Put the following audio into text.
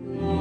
Yeah.